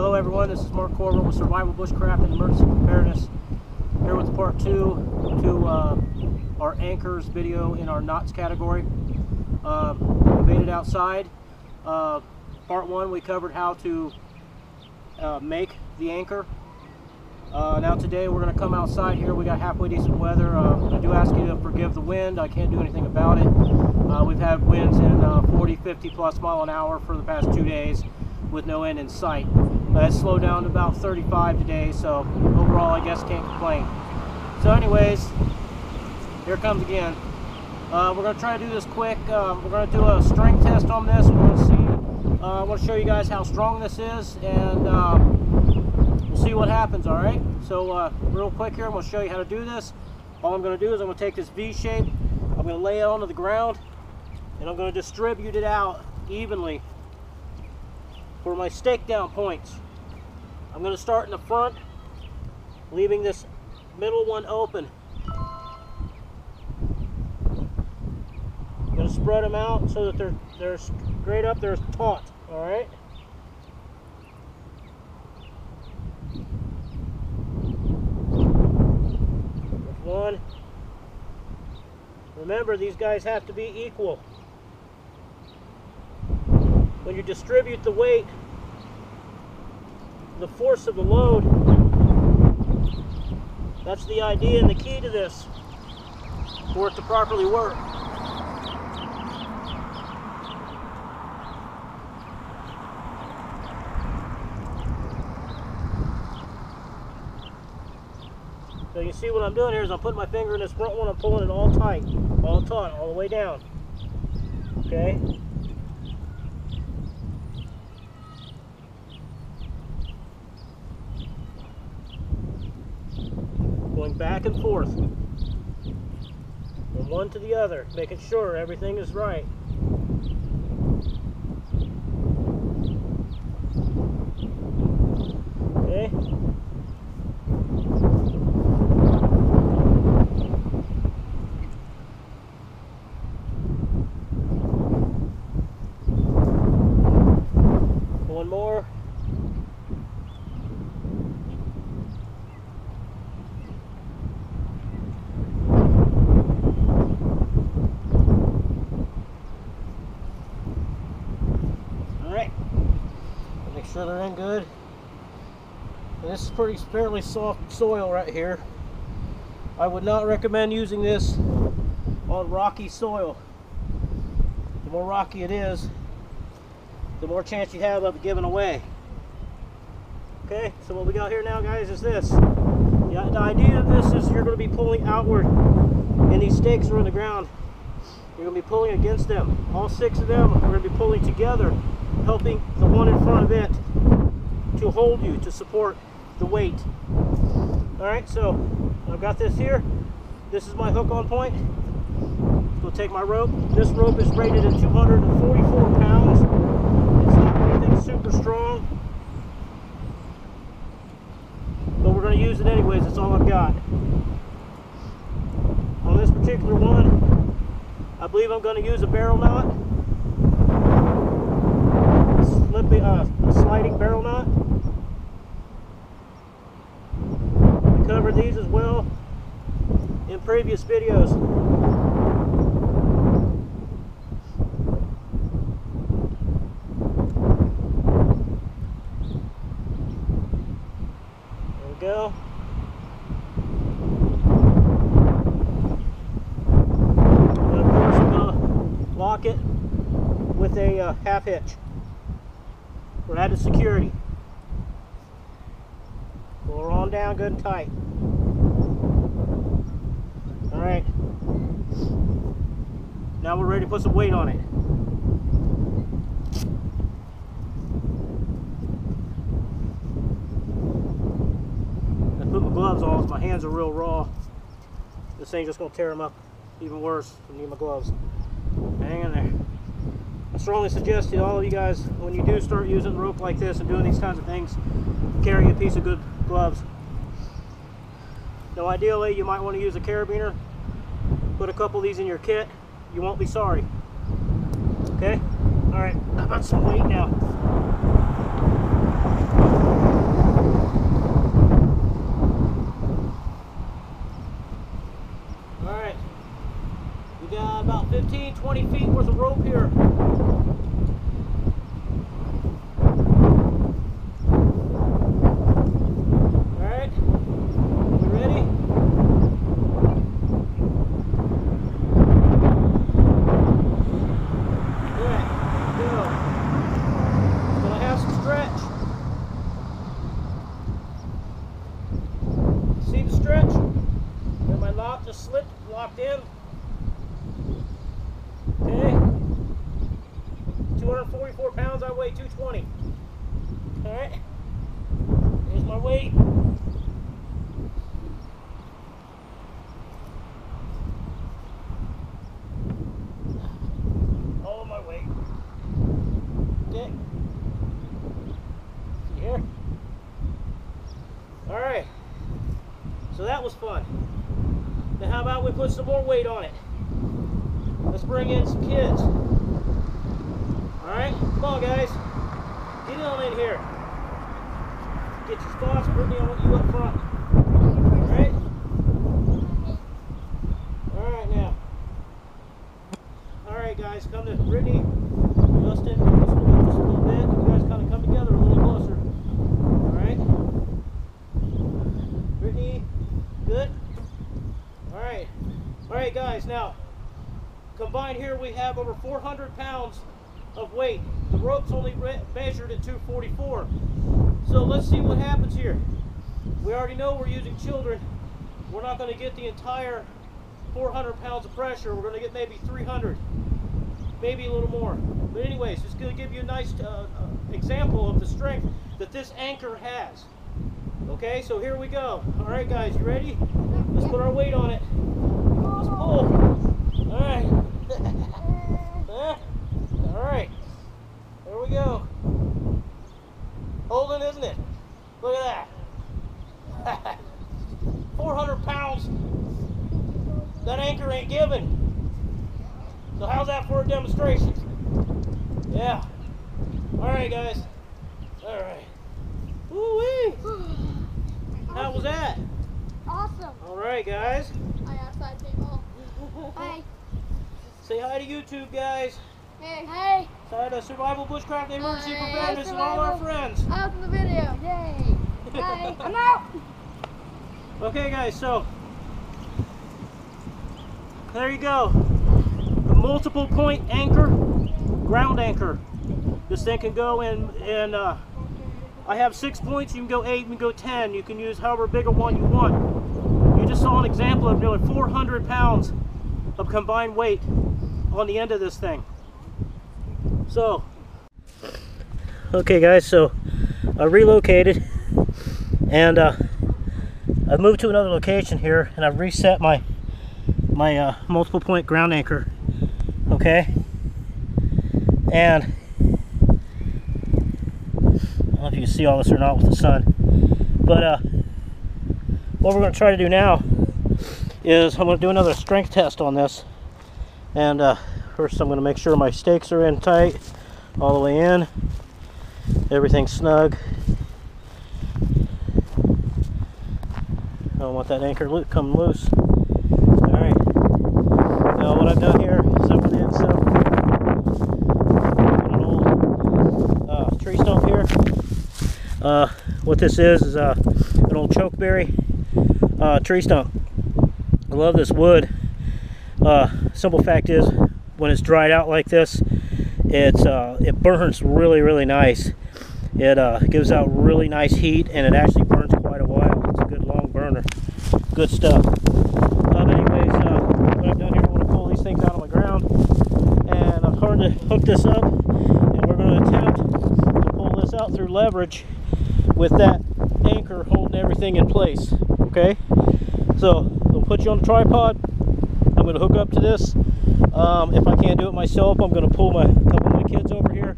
Hello everyone, this is Mark Corvin with Survival Bushcraft and Emergency Preparedness. Here with part two to uh, our anchors video in our knots category. Uh, we made it outside. Uh, part one we covered how to uh, make the anchor. Uh, now today we're going to come outside here. We got halfway decent weather. Uh, I do ask you to forgive the wind. I can't do anything about it. we've had winds in 40, 50 plus mile an hour for the past two days with no end in sight. Uh, it's slowed down to about 35 today, so overall I guess can't complain. So anyways, here comes again. Uh, we're going to try to do this quick. Uh, we're going to do a strength test on this. We're to see, uh, I want to show you guys how strong this is, and um, we'll see what happens, all right? So uh, real quick here, I'm going to show you how to do this. All I'm going to do is I'm going to take this V shape, I'm going to lay it onto the ground, and I'm going to distribute it out evenly for my stake down points. I'm going to start in the front, leaving this middle one open. I'm going to spread them out so that they're, they're straight up, they're taut, all right? one. Remember, these guys have to be equal when you distribute the weight, the force of the load, that's the idea and the key to this for it to properly work. So you see what I'm doing here is I'm putting my finger in this front one, I'm pulling it all tight, all taut, all the way down. Okay? going back and forth from one to the other, making sure everything is right. Okay. One more. sure they're in good. And this pretty fairly soft soil right here. I would not recommend using this on rocky soil. The more rocky it is, the more chance you have of giving away. Okay, so what we got here now, guys, is this. The idea of this is you're going to be pulling outward, and these stakes are in the ground. You're going to be pulling against them. All six of them are going to be pulling together helping the one in front of it to hold you, to support the weight. All right, so I've got this here. This is my hook on point. Go take my rope. This rope is rated at 244 pounds. It's not anything super strong. But we're going to use it anyways. It's all I've got. On this particular one, I believe I'm going to use a barrel knot slipping, uh, sliding barrel knot. We covered these as well in previous videos. There we go. And of course, I'm going to lock it with a uh, half hitch. We're added security. Pull on down good and tight. All right. Now we're ready to put some weight on it. I put my gloves on my hands are real raw. This thing's just gonna tear them up even worse. I need my gloves. Hang in there I strongly suggest to all of you guys, when you do start using rope like this and doing these kinds of things, carry a piece of good gloves. Now ideally you might want to use a carabiner. Put a couple of these in your kit. You won't be sorry. Okay? Alright, how about some weight now? Alright. We got about 15, 20 feet worth of rope here. Put some more weight on it? Let's bring in some kids. Alright, come on guys. Get on in here. Get your spots, Brittany, I want you up front. Alright? Alright now. Alright guys, come to Brittany, Justin, just a little bit. You guys kind of come together a little closer. Alright? Brittany, good? Alright. Alright guys, now combined here we have over 400 pounds of weight. The rope's only measured at 244. So let's see what happens here. We already know we're using children. We're not going to get the entire 400 pounds of pressure. We're going to get maybe 300, maybe a little more. But anyways, it's going to give you a nice uh, uh, example of the strength that this anchor has. Okay, so here we go. All right, guys, you ready? Let's put our weight on it. Let's pull. All right. Huh? All right. There we go. Holding, isn't it? Look at that. 400 pounds. That anchor ain't giving. So how's that for a demonstration? Yeah. All right, guys. All right. Woo-wee. How was that? Awesome. All right, guys. Hi, outside people. Hi. Say hi to YouTube, guys. Hey. Hey. Say hi to Survival Bushcraft and Emergency Hi, Preparedness and all our friends. Out in the video. Yay. Hi. I'm out. Okay, guys, so there you go. A multiple point anchor, ground anchor. This thing can go in, in uh, I have six points, you can go eight, you can go 10. You can use however big a one you want. You just saw an example of nearly 400 pounds of combined weight on the end of this thing. So, okay guys, so I relocated and uh, I've moved to another location here and I've reset my my uh, multiple point ground anchor okay and I don't know if you can see all this or not with the sun but uh, what we're going to try to do now is I'm going to do another strength test on this and uh, first I'm going to make sure my stakes are in tight all the way in everything's snug I don't want that anchor loop come loose. Alright. Now what I've done here is I've went in so an old uh, tree stump here. Uh, what this is is uh, an old chokeberry uh, tree stump. I love this wood. Uh, simple fact is when it's dried out like this it's uh, it burns really really nice. It uh, gives out really nice heat and it actually burns quite a while. It's a good long burner. Good stuff. But anyways, uh, what I've done here, I want to pull these things out of the ground and I'm going to hook this up and we're going to attempt to pull this out through leverage with that anchor holding everything in place. Okay? So put you on the tripod. I'm going to hook up to this. Um, if I can't do it myself, I'm going to pull my couple of my kids over here.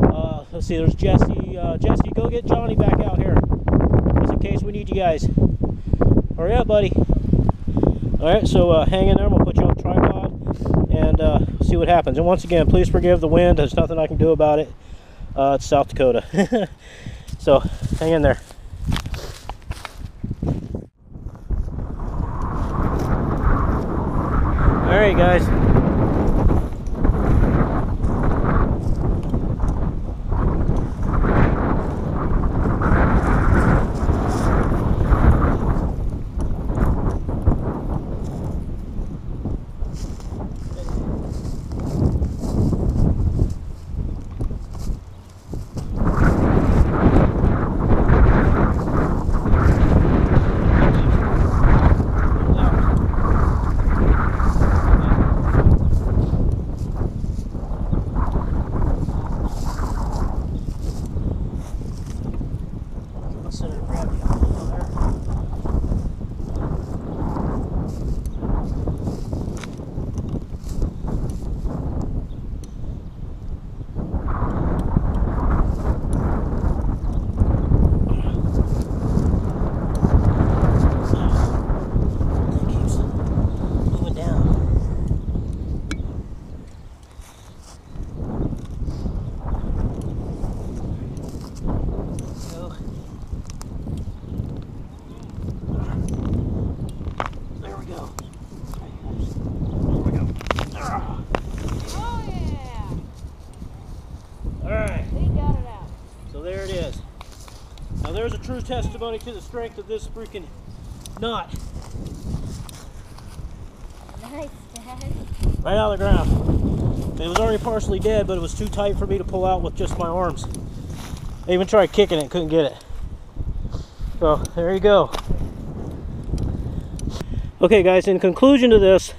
Uh, let's see, there's Jesse. Uh, Jesse, go get Johnny back out here, just in case we need you guys. Hurry up, buddy. All right, so uh, hang in there. I'm gonna put you on the tripod and uh, see what happens. And once again, please forgive the wind. There's nothing I can do about it. Uh, it's South Dakota, so hang in there. right, guys. I'll center of gravity up below there. It keeps moving down. Go. There we go. There we go. Oh yeah. All right, We got it out. so there it is. Now there's a true testimony to the strength of this freaking knot Nice, Dad. right out of the ground. It was already partially dead, but it was too tight for me to pull out with just my arms. I even tried kicking it, couldn't get it. So there you go. Okay, guys, in conclusion to this,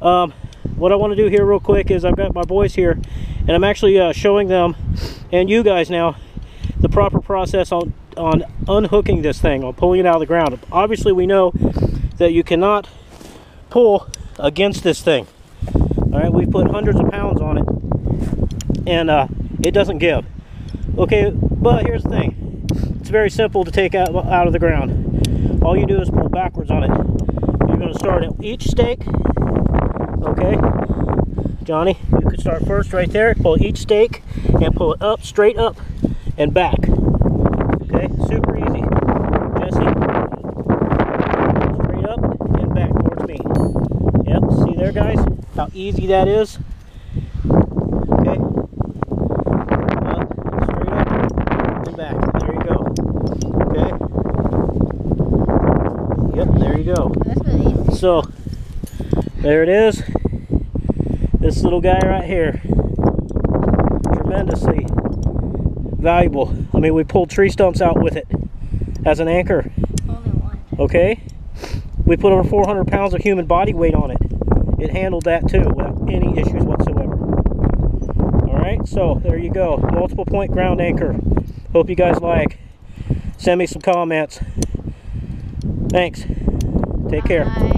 um, what I want to do here real quick is I've got my boys here, and I'm actually uh, showing them and you guys now the proper process on on unhooking this thing, on pulling it out of the ground. Obviously, we know that you cannot pull against this thing. All right, we've put hundreds of pounds on it, and uh, it doesn't give. Okay, but here's the thing: it's very simple to take out out of the ground. All you do is pull backwards on it. You're going to start at each stake. Okay, Johnny, you could start first right there. Pull each stake and pull it up, straight up, and back. Okay, super easy. Jesse, straight up and back towards me. Yep, see there, guys? How easy that is. Okay. Up, straight up, and back. There you go. Okay. Yep, there you go. That's really easy. So, there it is. This little guy right here. Tremendously valuable. I mean, we pulled tree stumps out with it as an anchor. Only one. Okay? We put over 400 pounds of human body weight on it. It handled that too without any issues whatsoever. Alright, so there you go. Multiple point ground anchor. Hope you guys like. Send me some comments. Thanks. Take care. Bye.